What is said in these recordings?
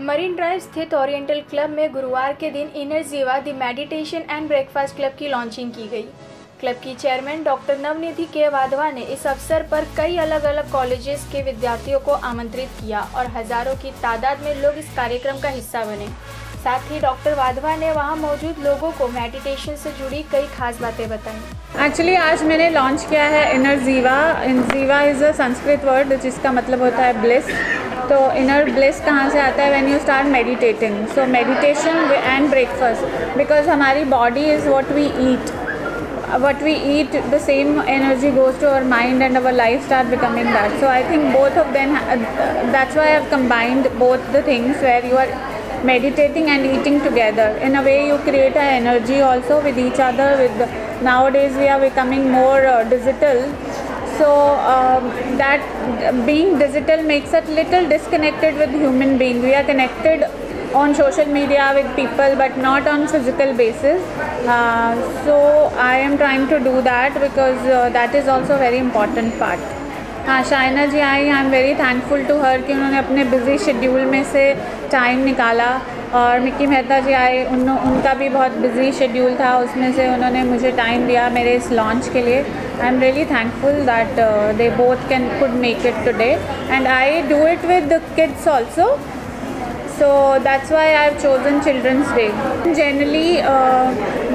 Marine drive स्थित Oriental Club में गुरुवार के दिन inner Jiva the meditation and breakfast club की लॉन्चिंग की गई। क्लब की चेयरमैन डॉक्टर नवनिधि के वाधवा ने इस अवसर पर कई अलग अलग कॉलेजेस के विद्यार्थियों को आमंत्रित किया और हज़ारों की तादाद में लोग इस कार्यक्रम का हिस्सा बने। साथ ही डॉक्टर वाधवा ने वहाँ मौजूद लोगों को मेडिटेशन से जुड़ी कई खास बातें बताई। एक्चुअली आज मैंने लॉन्च किया है इनर जीवा। इन जीवा इज़ अ संस्कृत वर्ड जिसका मतलब होता है ब्लिस तो इनर ब्लिस कहाँ से आता है when you start meditating so meditation and breakfast because हमारी body is what we eat what we eat the same energy goes to our mind and our life start becoming that so I think both of them that's why have combined both the things where you are meditating and eating together in a way you create a energy also with each other with nowadays we are becoming more digital so um, that being digital makes us little disconnected with human being we are connected on social media with people but not on physical basis uh, so i am trying to do that because uh, that is also a very important part हाँ Shaina ji I I am very thankful to her कि उन्होंने अपने busy schedule में से time निकाला और Mickey Mehta जी आए, उन, उनका भी बहुत बिज़ी शेड्यूल था, उसमें से उन्होंने मुझे टाइम दिया मेरे इस लॉन्च के लिए। I am really thankful that they both can could make it today and I do it with kids also so that's why I have chosen children's day generally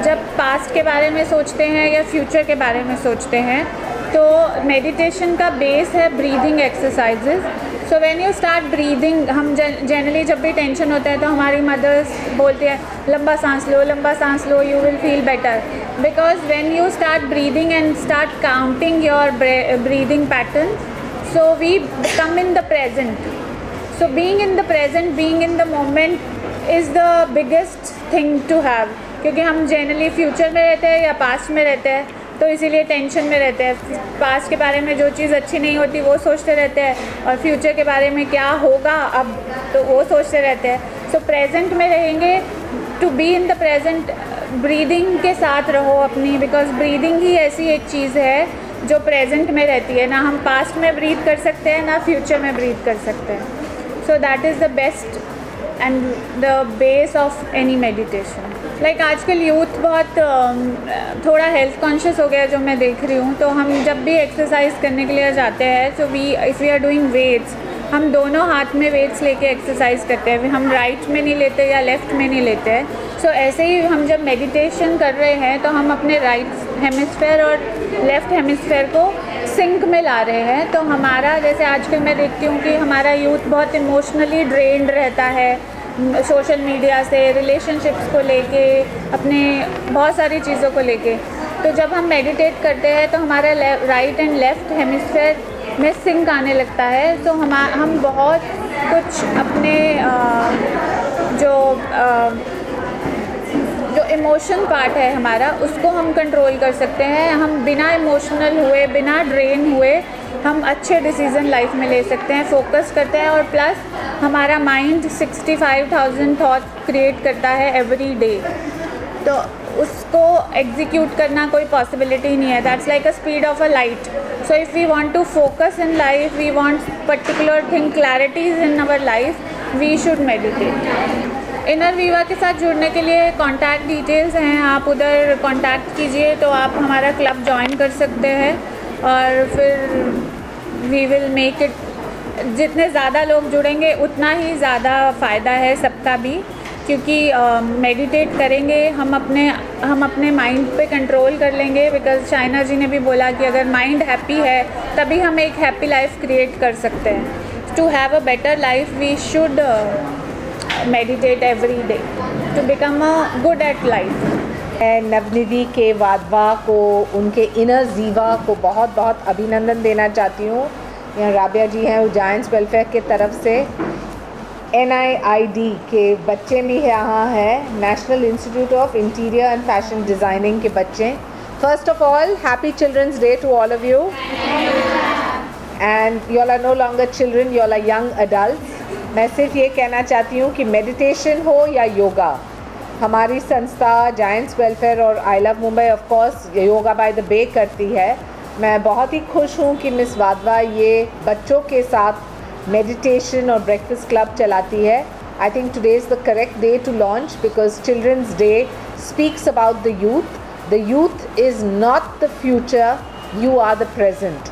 जब पास्ट के बारे में सोचते हैं या फ्यूचर के बारे में सोचते हैं तो मेडिटेशन का बेस है breathing exercises so when you start breathing हम जनरली जब भी टेंशन होता है तो हमारी मदर्स बोलती है, लंबा सांस लो, लंबा सांस लो you will feel better because when you start breathing and start counting your breathing pattern so we come in the present so being in the present, being in the moment is the biggest thing to have. क्योंकि हम generally future में रहते हैं या past में रहते हैं तो इसीलिए टेंशन में रहते हैं। पास्ट के बारे में जो चीज़ अच्छी नहीं होती, वो सोचते रहते हैं। और फ्यूचर के बारे में क्या होगा अब तो वो सोचते रहते हैं। सो प्रेजेंट में रहेंगे to be in the present breathing के साथ रहो अपनी बिकॉज़ ब्रीदिंग ही ऐसी एक चीज़ है जो प्रेजेंट में रहती है। ना हम पास्ट में ब्रीथ कर सकते हैं, ना फ्यूचर में ब्रीथ कर सकते हैं। So that is the best and the base of any meditation like आजकल यूथ बहुत थोड़ा हेल्थ कॉन्शियस हो गया जो मैं देख रही हूँ। तो हम जब भी एक्सरसाइज करने के लिए जाते हैं so we if we are doing weights हम दोनों हाथ में वेट्स लेके एक्सरसाइज करते हैं। हम राइट में नहीं लेते या लेफ़्ट में नहीं लेते। हैं सो so, ऐसे ही हम जब मेडिटेशन कर रहे हैं तो हम अपने राइट हेमिसफेयर और लेफ़्ट हेमिसफेयर को सिंक में ला रहे हैं। तो हमारा जैसे आजकल मैं देखती हूँ कि हमारा यूथ बहुत इमोशनली ड्रेन्ड रहता है। सोशल मीडिया से रिलेशनशिप्स को लेके अपने बहुत सारी चीज़ों को लेके। तो जब हम मेडिटेट करते हैं तो हमारा राइट एंड लेफ़्ट हेमिसफेयर में सिंक आने लगता है। तो हम हम बहुत कुछ अपने आ, जो आ, जो इमोशन पार्ट है हमारा उसको हम कंट्रोल कर सकते हैं। हम बिना इमोशनल हुए बिना ड्रेन हुए हम अच्छे डिसीज़न लाइफ में ले सकते हैं फोकस करते हैं और प्लस हमारा माइंड 65,000 थॉट क्रिएट करता है एवरी डे तो उसको एग्जीक्यूट करना कोई पॉसिबिलिटी नहीं है. That's like a speed of a light so if we want to focus in life we want particular thing clarities in our life we should meditate inner Viva के साथ जुड़ने के लिए कॉन्टैक्ट डिटेल्स हैं. आप उधर कॉन्टैक्ट कीजिए तो आप हमारा क्लब ज्वाइन कर सकते हैं और फिर वी विल मेक इट जितने ज़्यादा लोग जुड़ेंगे उतना ही ज़्यादा फ़ायदा है सबका भी क्योंकि मेडिटेट uh, करेंगे हम अपने हम अपने माइंड पे कंट्रोल कर लेंगे बिकॉज़ चाइना जी ने भी बोला कि अगर माइंड हैप्पी है तभी हम एक हैप्पी लाइफ क्रिएट कर सकते हैं। To have a better life we should meditate every day to become a good at life Navnidhi के वादवा को उनके इनर जीवा को बहुत बहुत अभिनंदन देना चाहती हूँ। यहाँ राबिया जी हैं, वो उजायंस वेलफेयर के तरफ़ से। एनआईआईडी के बच्चे भी यहाँ हैं National Institute of Interior and Fashion Designing के बच्चे। First of all happy children's day to all of you and you are no longer children you are young adult मैं सिर्फ़ ये कहना चाहती हूँ कि मेडिटेशन हो या योगा हमारी संस्था जायंट्स वेलफेयर और I love Mumbai of course yoga by the bay करती है। मैं बहुत ही खुश हूँ कि मिस वाधवा ये बच्चों के साथ मेडिटेशन और ब्रेकफास्ट क्लब चलाती है। I think today is the correct day to launch because children's day speaks about the youth the youth is not the future you are the present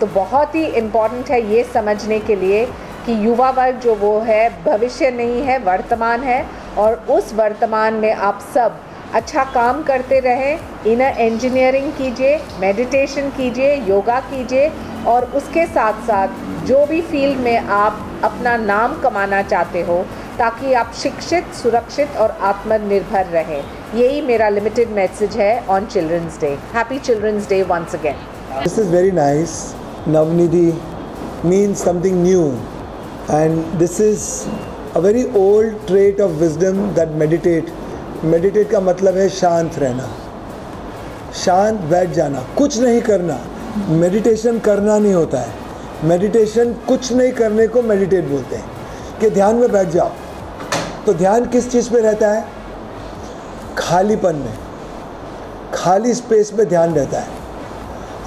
तो बहुत ही इंपॉर्टेंट है ये समझने के लिए कि युवा वर्ग जो वो है, भविष्य नहीं है, वर्तमान है और उस वर्तमान में आप सब अच्छा काम करते रहें इनर इंजीनियरिंग कीजिए मेडिटेशन कीजिए योगा कीजिए और उसके साथ साथ जो भी फ़ील्ड में आप अपना नाम कमाना चाहते हो ताकि आप शिक्षित सुरक्षित और आत्मनिर्भर रहें यही मेरा लिमिटेड मैसेज है on children's day happy children's day once again This is very nice. Navnidhi means something new, and this is a very old trait of wisdom that meditate. Meditate का मतलब है शांत रहना। शांत बैठ जाना। कुछ नहीं करना। मेडिटेशन करना नहीं होता है। मेडिटेशन कुछ नहीं करने को मेडिटेट बोलते हैं। कि ध्यान में बैठ जाओ। तो ध्यान किस चीज़ पे रहता है? खालीपन में। खाली स्पेस पे ध्यान रहता है।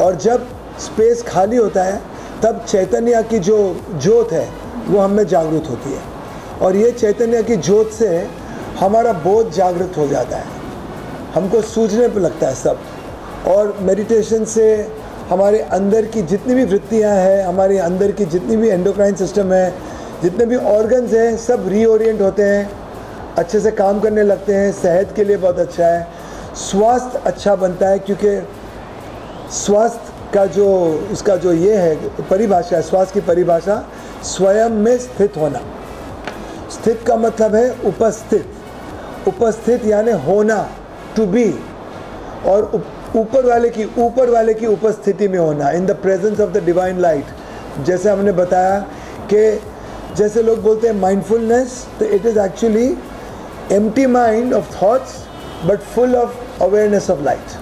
और जब स्पेस खाली होता है, तब चैतन्य की जो, जोत है, वो हम में जागृत होती है। और ये चैतन्य की जोत से हमारा बोध जागृत हो जाता है। हमको सूझने पर लगता है सब। और मेडिटेशन से हमारे अंदर की जितनी भी वृत्तियाँ हैं, हमारे अंदर की जितनी भी एंडोक्राइन सिस्टम है, जितने भी ऑर्गन्स हैं, सब रीओरिएंट होते हैं। अच्छे से काम करने लगते हैं, सेहत के लिए बहुत अच्छा है। स्वास्थ्य अच्छा बनता है क्योंकि स्वास्थ्य का जो, उसका जो ये है, परिभाषा है, स्वास्थ्य की परिभाषा, स्वयं में स्थित होना। स्थित का मतलब है उपस्थित। उपस्थित यानी होना टू बी और ऊपर वाले की, ऊपर वाले की उपस्थिति में होना in the presence of the divine light जैसे हमने बताया कि जैसे लोग बोलते हैं माइंडफुलनेस तो it is actually empty mind of thoughts but full of awareness of light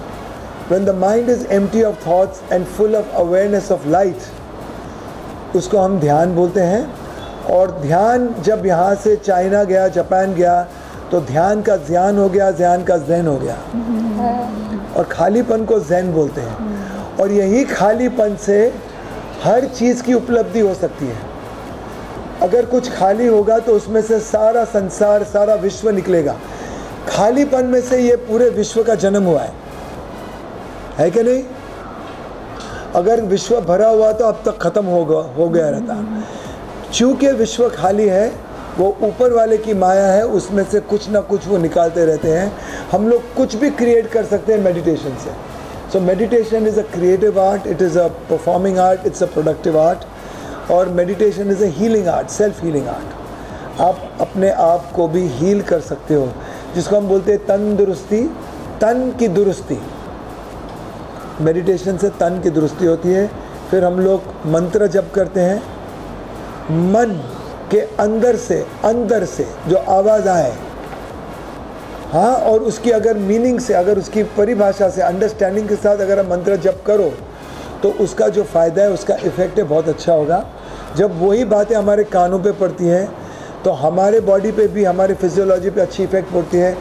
when the mind is empty of thoughts and full of awareness of light, उसको हम ध्यान बोलते हैं। और ध्यान जब यहाँ से चाइना गया, जापान गया तो ध्यान का ध्यान हो गया ध्यान का जैन हो गया। और खालीपन को जैन बोलते हैं। और यही खालीपन से हर चीज़ की उपलब्धि हो सकती है। अगर कुछ खाली होगा तो उसमें से सारा संसार, सारा विश्व निकलेगा। खालीपन में से ये पूरे विश्व का जन्म हुआ है। है कि नहीं? अगर विश्व भरा हुआ तो अब तक ख़त्म हो गया हो गया रहता। चूँकि विश्व खाली है वो ऊपर वाले की माया है, उसमें से कुछ ना कुछ वो निकालते रहते हैं। हम लोग कुछ भी क्रिएट कर सकते हैं मेडिटेशन से। So meditation is a creative art it is a performing art it's a productive art और meditation is a healing art self healing art आप अपने आप को भी हील कर सकते हो, जिसको हम बोलते हैं तन दुरुस्ती तन की दुरुस्ती। मेडिटेशन से तन की दुरुस्ती होती है, फिर हम लोग मंत्र जप करते हैं। मन के अंदर से अंदर से जो आवाज़ आए। हाँ और उसकी अगर मीनिंग से, अगर उसकी परिभाषा से अंडरस्टैंडिंग के साथ अगर हम मंत्र जप करो तो उसका जो फ़ायदा है, उसका इफ़ेक्ट है, बहुत अच्छा होगा। जब वही बातें हमारे कानों पे पड़ती हैं तो हमारे बॉडी पे भी, हमारे फिजियोलॉजी पे अच्छी इफ़ेक्ट पड़ती है।